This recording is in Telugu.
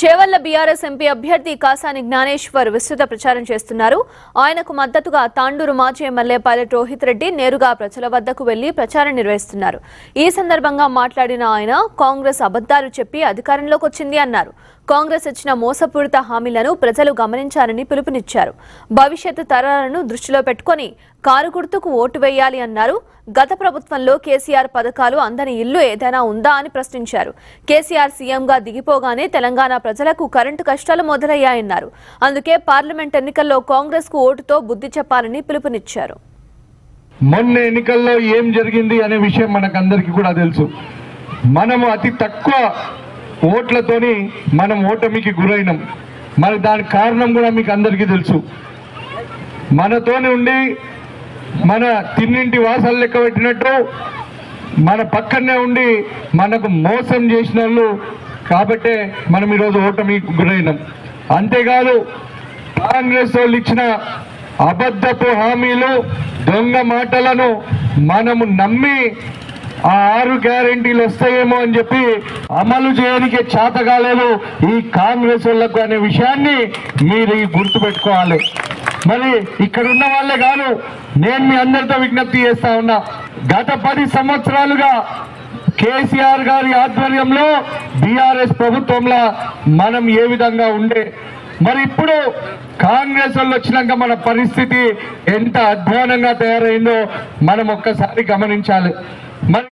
చేవల్ల బీఆర్ఎస్ ఎంపీ అభ్యర్థి కాసాని జ్ఞానేశ్వర్ విస్తృత ప్రచారం చేస్తున్నారు. ఆయనకు మద్దతుగా తాండూరు మాజీ ఎమ్మెల్యే పైలట్ రోహిత్ రెడ్డి నేరుగా ప్రజల వద్దకు వెళ్ళి ప్రచారం నిర్వహిస్తున్నారు. ఈ సందర్భంగా మాట్లాడిన ఆయన కాంగ్రెస్ అబద్దాలు చెప్పి అధికారంలోకి వచ్చింది అన్నారు. కాంగ్రెస్ ఇచ్చిన మోసపూరిత హామీలను ప్రజలు గమనించారని పిలుపునిచ్చారు. భవిష్యత్తు తరాలను దృష్టిలో పెట్టుకొని కారు గుర్తుకు ఓటు వేయాలి అన్నారు. గత ప్రభుత్వంలో కేసీఆర్ పథకాలు అందని ఇల్లు ఏదైనా ఉందా అని ప్రశ్నించారు. కేసీఆర్ సీఎంగా దిగిపోగానే తెలంగాణ ప్రజలకు కరెంటు కష్టాలు మొదలయ్యాయన్నారు. అందుకే పార్లమెంట్ ఎన్నికల్లో కాంగ్రెస్కు ఓటుతో బుద్ధి చెప్పాలని పిలుపునిచ్చారు. మొన్న ఎన్నికల్లో ఏం జరిగింది అనే విషయం మనకందరికీ కూడా తెలుసు. మనము అతి తక్కువ ఓట్లతోని మనం ఓటమికి గురైనాం. మరి దానికి కారణం కూడా మీకు అందరికీ తెలుసు. మనతోని ఉండి మన తిన్నింటి వాసాలు లెక్క పెట్టినట్టు మన పక్కనే ఉండి మనకు మోసం చేసిన వాళ్ళు కాబట్టే మనం ఈరోజు ఓటమికి గురైనాం. అంతేకాదు కాంగ్రెస్ వాళ్ళు ఇచ్చిన అబద్ధపు హామీలు దొంగ మాటలను మనము నమ్మి ఆ ఆరు గ్యారెంటీలు వస్తాయేమో అని చెప్పి అమలు చేయడానికి చేత కాలేదు ఈ కాంగ్రెస్ వాళ్ళకు అనే విషయాన్ని మీరు గుర్తుపెట్టుకోవాలి మరి ఇక్కడ ఉన్న వాళ్ళే కాదు నేను మీ అందరితో విజ్ఞప్తి చేస్తా ఉన్నా. గత పది సంవత్సరాలుగా కేసీఆర్ గారి ఆధ్వర్యంలో బీఆర్ఎస్ ప్రభుత్వంలో మనం ఏ విధంగా ఉండే మరి ఇప్పుడు కాంగ్రెస్ వాళ్ళు వచ్చినాక మన పరిస్థితి ఎంత అధ్వానంగా తయారైందో మనం ఒక్కసారి గమనించాలి. మరి